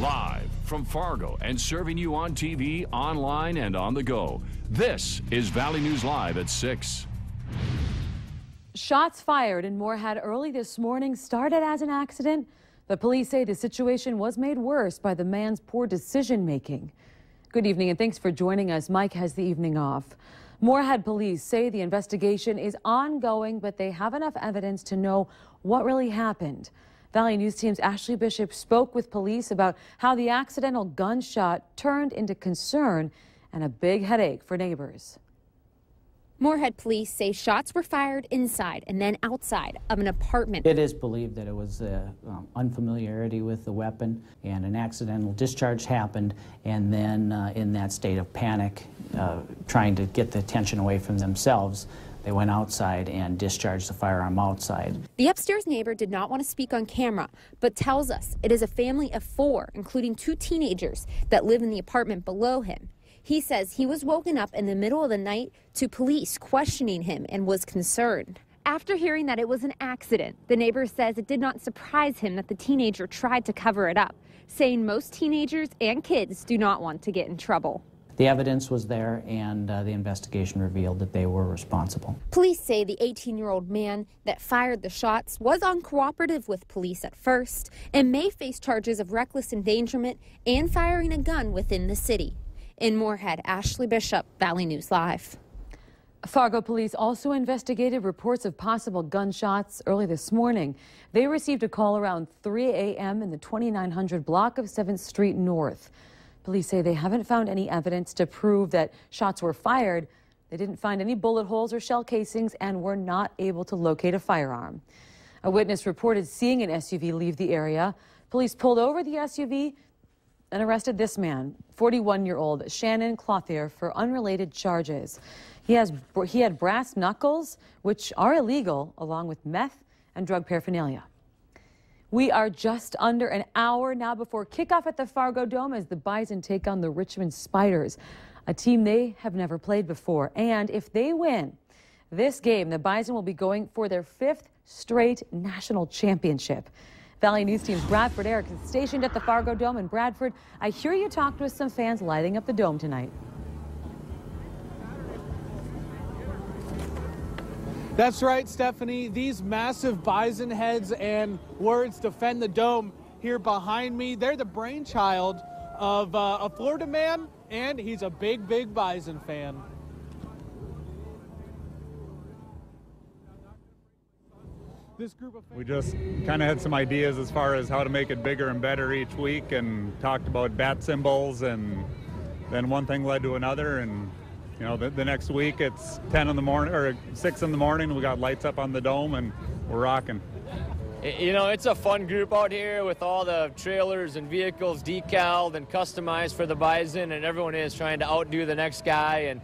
Live from Fargo and serving you on TV, online, and on the go. This is Valley News Live at 6. Shots fired in Moorhead early this morning started as an accident. The police say the situation was made worse by the man's poor decision making. Good evening and thanks for joining us. Mike has the evening off. Moorhead police say the investigation is ongoing, but they have enough evidence to know what really happened. Valley News Team's Ashley Bishop spoke with police about how the accidental gunshot turned into concern and a big headache for neighbors. Moorhead police say shots were fired inside and then outside of an apartment. It is believed that it was uh, um, unfamiliarity with the weapon and an accidental discharge happened, and then uh, in that state of panic, uh, trying to get the attention away from themselves, they went outside and discharged the firearm outside. The upstairs neighbor did not want to speak on camera, but tells us it is a family of four, including two teenagers, that live in the apartment below him. He says he was woken up in the middle of the night to police questioning him and was concerned. After hearing that it was an accident, the neighbor says it did not surprise him that the teenager tried to cover it up, saying most teenagers and kids do not want to get in trouble. The evidence was there, and uh, the investigation revealed that they were responsible. Police say the 18 year old man that fired the shots was uncooperative with police at first and may face charges of reckless endangerment and firing a gun within the city. In Moorhead, Ashley Bishop, Valley News Live. Fargo police also investigated reports of possible gunshots early this morning. They received a call around 3 a.m. in the 2900 block of 7th Street North. Police say they haven't found any evidence to prove that shots were fired. They didn't find any bullet holes or shell casings and were not able to locate a firearm. A witness reported seeing an SUV leave the area. Police pulled over the SUV and arrested this man, 41-year-old Shannon Clothier, for unrelated charges. He, has, he had brass knuckles, which are illegal, along with meth and drug paraphernalia. We are just under an hour now before kickoff at the Fargo Dome as the Bison take on the Richmond Spiders, a team they have never played before. And if they win this game, the Bison will be going for their fifth straight national championship. Valley News Team's Bradford Eric is stationed at the Fargo Dome in Bradford. I hear you talked with some fans lighting up the dome tonight. That's right, Stephanie. These massive bison heads and words defend the dome here behind me. They're the brainchild of uh, a Florida man, and he's a big, big bison fan. this group of we just kind of had some ideas as far as how to make it bigger and better each week and talked about bat symbols and then one thing led to another and you know the, the next week it's 10 in the morning or 6 in the morning we got lights up on the dome and we're rocking you know it's a fun group out here with all the trailers and vehicles decaled and customized for the bison and everyone is trying to outdo the next guy and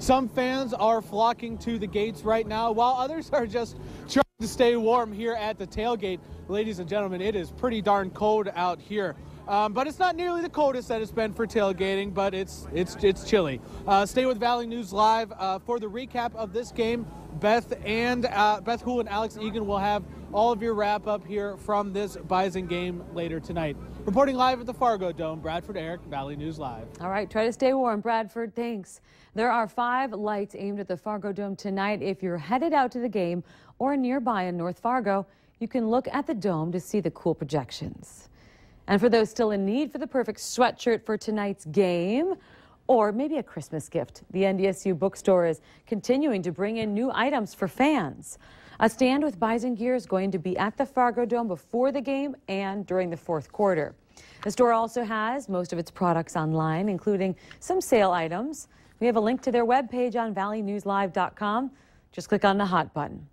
Some fans are flocking to the gates right now, while others are just trying to stay warm here at the tailgate. Ladies and gentlemen, it is pretty darn cold out here. Um, but it's not nearly the coldest that it's been for tailgating, but it's it's it's chilly. Uh, stay with Valley News Live uh, for the recap of this game. Beth and uh, Beth Hool and Alex Egan will have all of your wrap up here from this Bison game later tonight. Reporting live at the Fargo Dome, Bradford Eric, Valley News Live. All right, try to stay warm, Bradford. Thanks. There are five lights aimed at the Fargo Dome tonight. If you're headed out to the game or nearby in North Fargo, you can look at the dome to see the cool projections. And for those still in need for the perfect sweatshirt for tonight's game, or maybe a Christmas gift, the NDSU bookstore is continuing to bring in new items for fans. A stand with Bison gear is going to be at the Fargo Dome before the game and during the fourth quarter. The store also has most of its products online, including some sale items. We have a link to their webpage on valleynewslive.com. Just click on the hot button.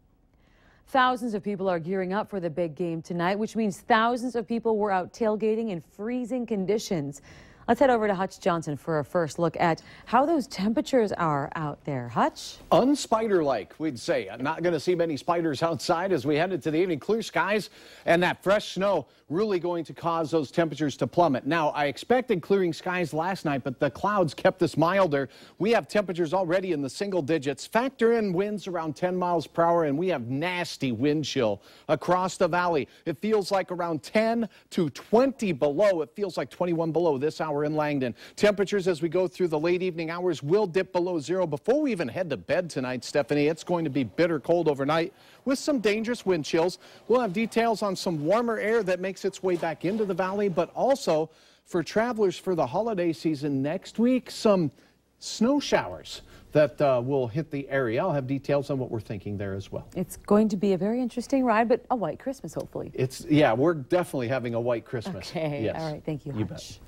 Thousands of people are gearing up for the big game tonight, which means thousands of people were out tailgating in freezing conditions. Let's head over to Hutch Johnson for a first look at how those temperatures are out there. Hutch? Unspider-like, we'd say. I'm not going to see many spiders outside as we head into the evening. Clear skies and that fresh snow really going to cause those temperatures to plummet. Now, I expected clearing skies last night, but the clouds kept us milder. We have temperatures already in the single digits. Factor in winds around 10 miles per hour, and we have nasty wind chill across the valley. It feels like around 10 to 20 below. It feels like 21 below this hour in Langdon. Temperatures as we go through the late evening hours will dip below zero. Before we even head to bed tonight, Stephanie, it's going to be bitter cold overnight with some dangerous wind chills. We'll have details on some warmer air that makes its way back into the valley, but also for travelers for the holiday season next week, some snow showers that uh, will hit the area. I'll have details on what we're thinking there as well. It's going to be a very interesting ride, but a white Christmas, hopefully. It's yeah, we're definitely having a white Christmas. Okay, yes. all right, thank you. You Hutch.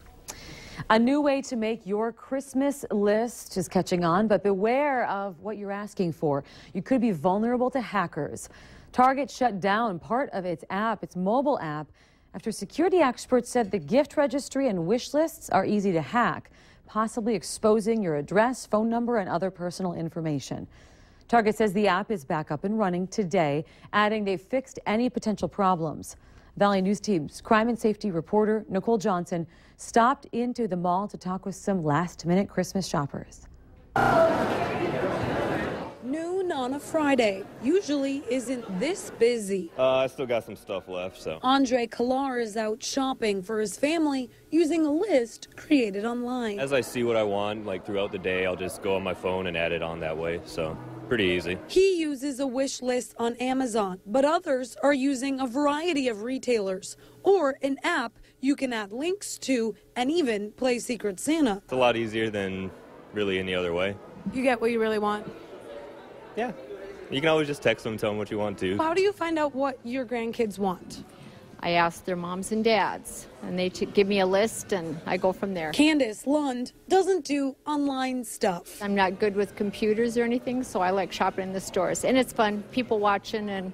A new way to make your Christmas list is catching on, but beware of what you're asking for. You could be vulnerable to hackers. Target shut down part of its app, its mobile app, after security experts said the gift registry and wish lists are easy to hack, possibly exposing your address, phone number, and other personal information. Target says the app is back up and running today, adding they've fixed any potential problems. Valley News Team's crime and safety reporter Nicole Johnson stopped into the mall to talk with some last minute Christmas shoppers. Noon on a Friday usually isn't this busy. Uh, I still got some stuff left, so. Andre Kalar is out shopping for his family using a list created online. As I see what I want, like throughout the day, I'll just go on my phone and add it on that way, so pretty easy. He uses a wish list on Amazon, but others are using a variety of retailers or an app you can add links to and even play Secret Santa. It's a lot easier than really any other way. You get what you really want. Yeah. You can always just text them and tell them what you want to. How do you find out what your grandkids want? I ask their moms and dads, and they give me a list, and I go from there. Candace Lund doesn't do online stuff. I'm not good with computers or anything, so I like shopping in the stores. And it's fun, people watching and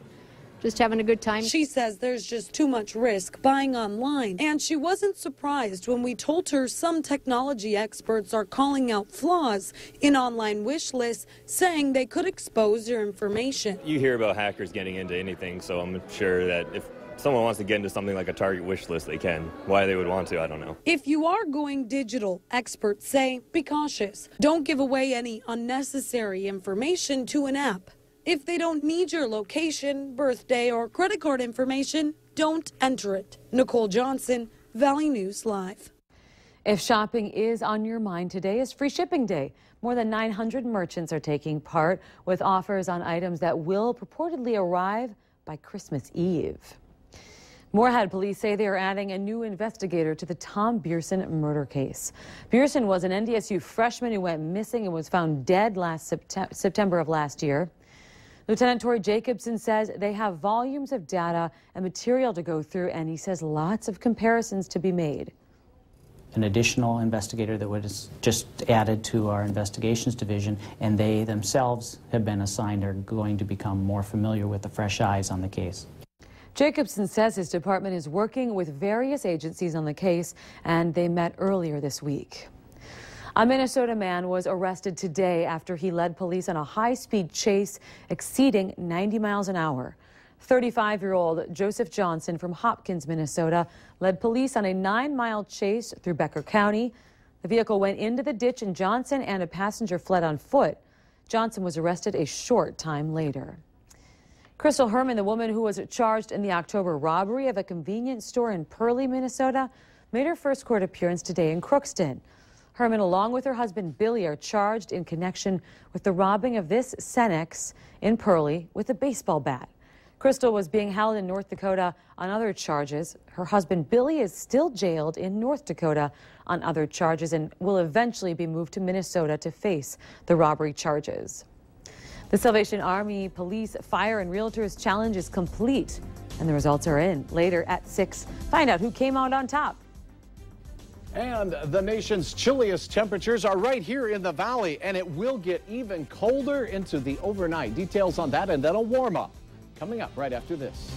just having a good time. She says there's just too much risk buying online, and she wasn't surprised when we told her some technology experts are calling out flaws in online wish lists, saying they could expose your information. You hear about hackers getting into anything, so I'm sure that if someone wants to get into something like a Target wish list, they can. Why they would want to, I don't know. If you are going digital, experts say be cautious. Don't give away any unnecessary information to an app. If they don't need your location, birthday, or credit card information, don't enter it. Nicole Johnson, Valley News Live. If shopping is on your mind, today is free shipping day. More than 900 merchants are taking part with offers on items that will purportedly arrive by Christmas Eve. Moorhead police say they are adding a new investigator to the Tom Bearson murder case. Bearson was an NDSU freshman who went missing and was found dead last September of last year. Lieutenant Tori Jacobson says they have volumes of data and material to go through, and he says lots of comparisons to be made. An additional investigator that was just added to our investigations division, and they themselves have been assigned are going to become more familiar with the fresh eyes on the case. Jacobson says his department is working with various agencies on the case, and they met earlier this week. A Minnesota man was arrested today after he led police on a high-speed chase exceeding 90 miles an hour. 35-year-old Joseph Johnson from Hopkins, Minnesota, led police on a nine-mile chase through Becker County. The vehicle went into the ditch and Johnson and a passenger fled on foot. Johnson was arrested a short time later. Crystal Herman, the woman who was charged in the October robbery of a convenience store in Perley, Minnesota, made her first court appearance today in Crookston. Herman, along with her husband Billy, are charged in connection with the robbing of this Cenex in Perley with a baseball bat. Crystal was being held in North Dakota on other charges. Her husband Billy is still jailed in North Dakota on other charges and will eventually be moved to Minnesota to face the robbery charges. The Salvation Army Police Fire and Realtors Challenge is complete, and the results are in. Later at 6, find out who came out on top. And the nation's chilliest temperatures are right here in the valley, and it will get even colder into the overnight. Details on that and then a warm up coming up right after this.